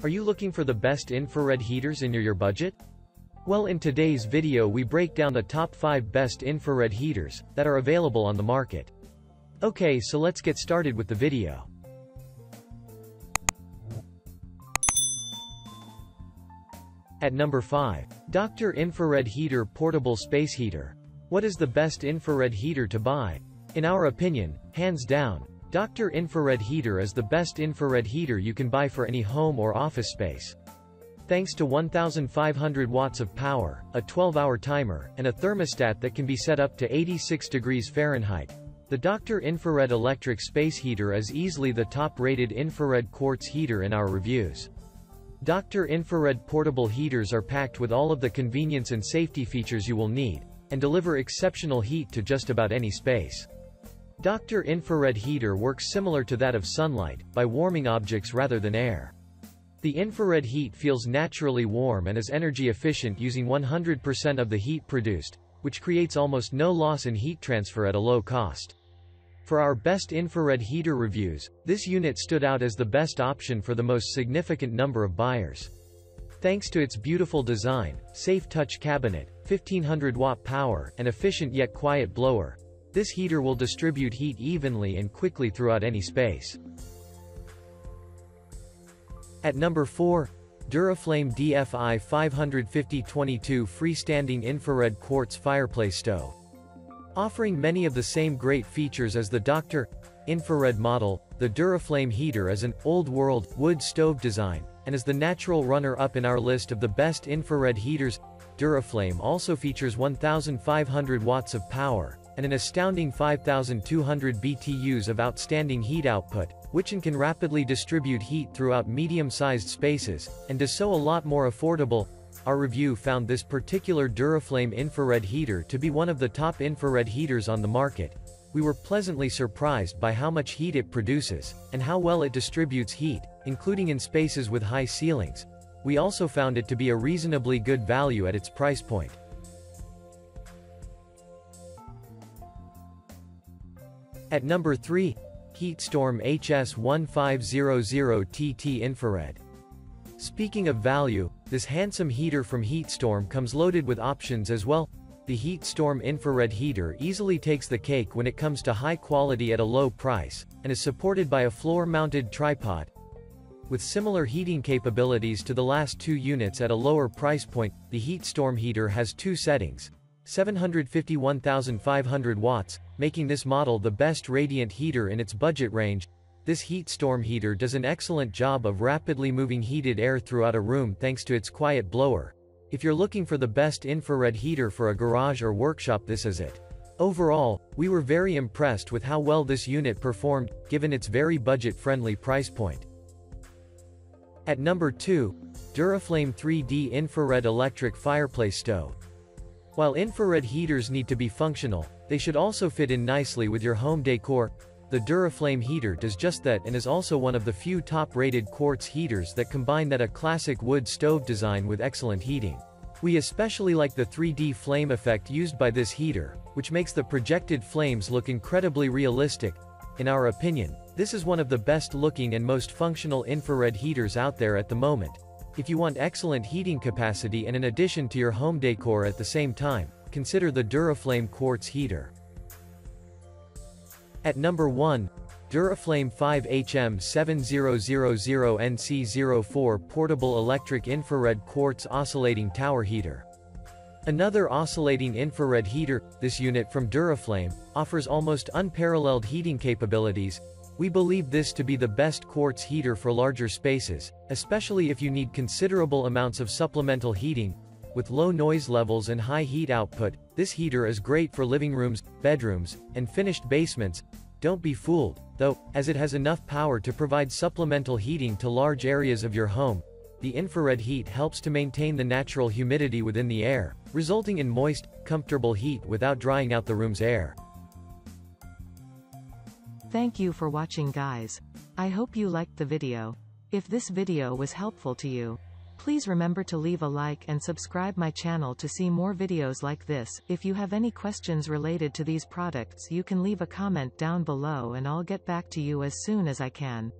Are you looking for the best infrared heaters in your, your budget? Well in today's video we break down the top 5 best infrared heaters that are available on the market. Okay so let's get started with the video. At number 5. Dr. Infrared Heater Portable Space Heater. What is the best infrared heater to buy? In our opinion, hands down, Dr. Infrared Heater is the best infrared heater you can buy for any home or office space. Thanks to 1500 watts of power, a 12-hour timer, and a thermostat that can be set up to 86 degrees Fahrenheit, the Dr. Infrared Electric Space Heater is easily the top-rated infrared quartz heater in our reviews. Dr. Infrared portable heaters are packed with all of the convenience and safety features you will need, and deliver exceptional heat to just about any space. Dr. Infrared heater works similar to that of sunlight, by warming objects rather than air. The infrared heat feels naturally warm and is energy efficient using 100% of the heat produced, which creates almost no loss in heat transfer at a low cost. For our best infrared heater reviews, this unit stood out as the best option for the most significant number of buyers. Thanks to its beautiful design, safe touch cabinet, 1500 watt power, and efficient yet quiet blower, this heater will distribute heat evenly and quickly throughout any space. At number 4, Duraflame DFI 55022 Freestanding Infrared Quartz Fireplace Stove. Offering many of the same great features as the Dr. Infrared model, the Duraflame heater is an old-world wood stove design, and is the natural runner-up in our list of the best infrared heaters. Duraflame also features 1,500 watts of power, and an astounding 5,200 BTUs of outstanding heat output, which can rapidly distribute heat throughout medium-sized spaces, and does so a lot more affordable. Our review found this particular Duraflame infrared heater to be one of the top infrared heaters on the market. We were pleasantly surprised by how much heat it produces, and how well it distributes heat, including in spaces with high ceilings. We also found it to be a reasonably good value at its price point. At number 3, Heatstorm HS1500TT Infrared. Speaking of value, this handsome heater from Heatstorm comes loaded with options as well. The Heatstorm infrared heater easily takes the cake when it comes to high quality at a low price, and is supported by a floor-mounted tripod. With similar heating capabilities to the last two units at a lower price point, the Heatstorm heater has two settings. 751,500 watts, making this model the best radiant heater in its budget range. This Heatstorm heater does an excellent job of rapidly moving heated air throughout a room thanks to its quiet blower. If you're looking for the best infrared heater for a garage or workshop this is it. Overall, we were very impressed with how well this unit performed, given its very budget-friendly price point. At number 2, Duraflame 3D Infrared Electric Fireplace Stove. While infrared heaters need to be functional, they should also fit in nicely with your home decor. The Duraflame heater does just that and is also one of the few top-rated quartz heaters that combine that a classic wood stove design with excellent heating. We especially like the 3D flame effect used by this heater, which makes the projected flames look incredibly realistic. In our opinion, this is one of the best looking and most functional infrared heaters out there at the moment. If you want excellent heating capacity and an addition to your home decor at the same time, consider the Duraflame Quartz Heater. At number 1, Duraflame 5HM7000NC04 Portable Electric Infrared Quartz Oscillating Tower Heater. Another oscillating infrared heater, this unit from Duraflame, offers almost unparalleled heating capabilities, we believe this to be the best quartz heater for larger spaces, especially if you need considerable amounts of supplemental heating. With low noise levels and high heat output, this heater is great for living rooms, bedrooms, and finished basements. Don't be fooled, though, as it has enough power to provide supplemental heating to large areas of your home. The infrared heat helps to maintain the natural humidity within the air, resulting in moist, comfortable heat without drying out the room's air. Thank you for watching guys. I hope you liked the video. If this video was helpful to you, please remember to leave a like and subscribe my channel to see more videos like this. If you have any questions related to these products you can leave a comment down below and I'll get back to you as soon as I can.